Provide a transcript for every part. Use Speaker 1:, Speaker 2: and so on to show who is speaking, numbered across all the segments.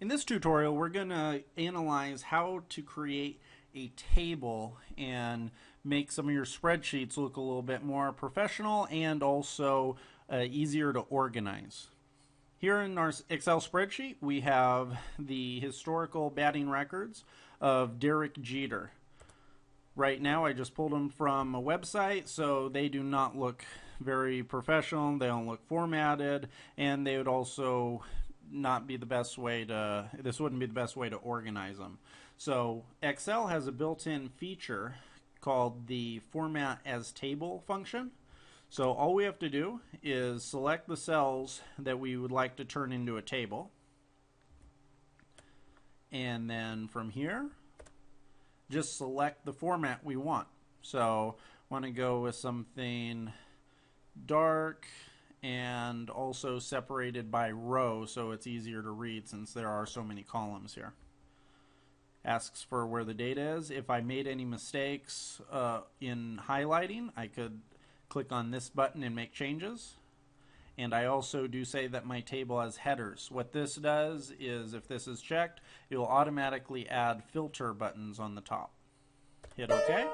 Speaker 1: In this tutorial, we're going to analyze how to create a table and make some of your spreadsheets look a little bit more professional and also uh, easier to organize. Here in our Excel spreadsheet, we have the historical batting records of Derek Jeter. Right now, I just pulled them from a website, so they do not look very professional. They don't look formatted, and they would also not be the best way to this wouldn't be the best way to organize them. So Excel has a built-in feature called the format as table function. So all we have to do is select the cells that we would like to turn into a table. And then from here, just select the format we want. So want to go with something dark and also separated by row so it's easier to read since there are so many columns here. Asks for where the data is. If I made any mistakes uh, in highlighting, I could click on this button and make changes. And I also do say that my table has headers. What this does is if this is checked, it will automatically add filter buttons on the top. Hit OK.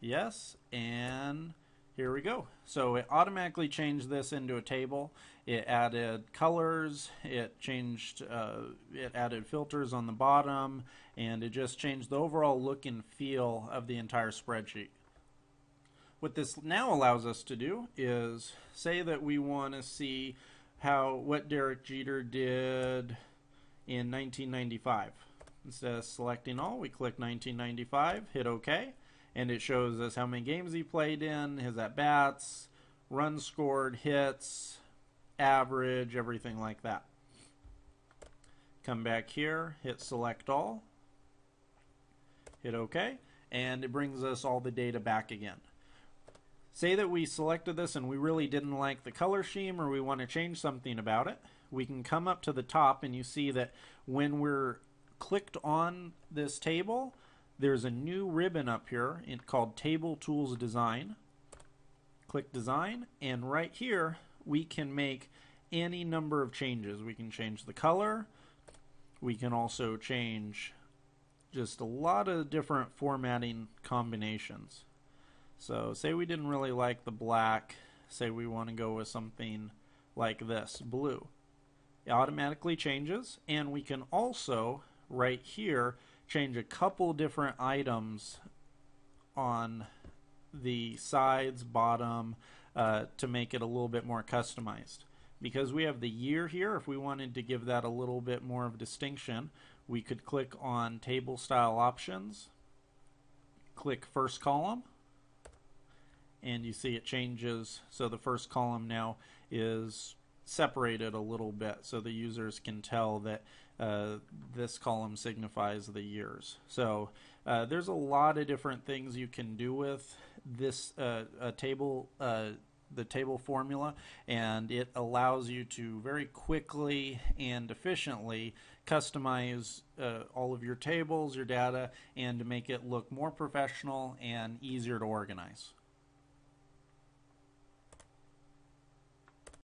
Speaker 1: Yes, and here we go. So it automatically changed this into a table. It added colors, it changed, uh, it added filters on the bottom, and it just changed the overall look and feel of the entire spreadsheet. What this now allows us to do is say that we want to see how what Derek Jeter did in 1995. Instead of selecting all, we click 1995, hit OK and it shows us how many games he played in, his at bats, runs scored, hits, average, everything like that. Come back here, hit select all, hit OK, and it brings us all the data back again. Say that we selected this and we really didn't like the color scheme or we want to change something about it. We can come up to the top and you see that when we're clicked on this table, there's a new ribbon up here called Table Tools Design. Click Design, and right here we can make any number of changes. We can change the color. We can also change just a lot of different formatting combinations. So say we didn't really like the black, say we want to go with something like this, blue. It automatically changes, and we can also, right here, change a couple different items on the sides, bottom, uh, to make it a little bit more customized. Because we have the year here, if we wanted to give that a little bit more of distinction, we could click on Table Style Options, click First Column, and you see it changes. So the first column now is separated a little bit so the users can tell that uh, this column signifies the years. So uh, there's a lot of different things you can do with this uh, table, uh, the table formula, and it allows you to very quickly and efficiently customize uh, all of your tables, your data, and to make it look more professional and easier to organize.